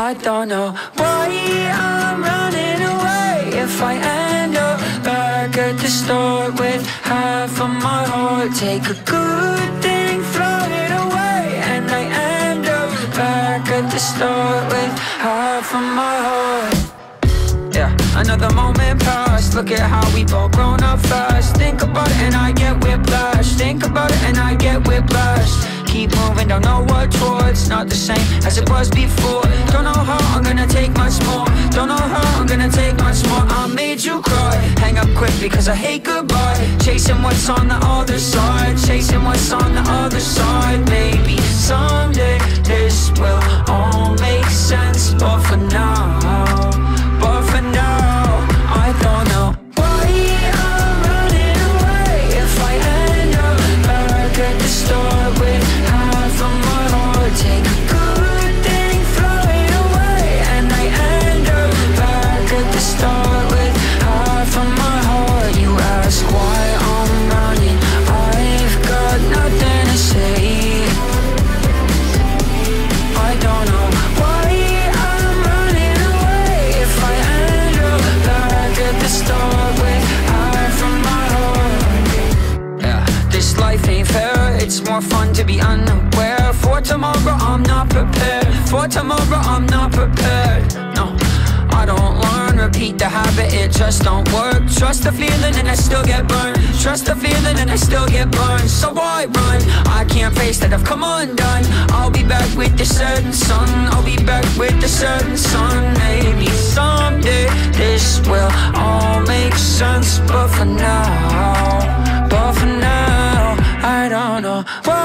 I don't know why I'm running away. If I end up back at the start with half of my heart Take a good thing, throw it away. And I end up back at the start with half of my heart. Yeah, another moment passed. Look at how we both grown up fast. Think about it and I get whiplash. Think about it and I get whiplash Keep moving, don't know what towards Not the same as it was before. Don't know how I'm gonna take much more. Don't know how I'm gonna take much more. I made you cry. Hang up quick because I hate goodbye. Chasing what's on the other side. Chasing what's on the other side to be unaware. For tomorrow I'm not prepared. For tomorrow I'm not prepared. No, I don't learn Repeat the habit, it just don't work. Trust the feeling and I still get burned. Trust the feeling and I still get burned. So I run, I can't face that I've come undone. I'll be back with the setting sun. I'll be back with the setting sun. Maybe someday this will all make sense. But for now, but for now I don't know.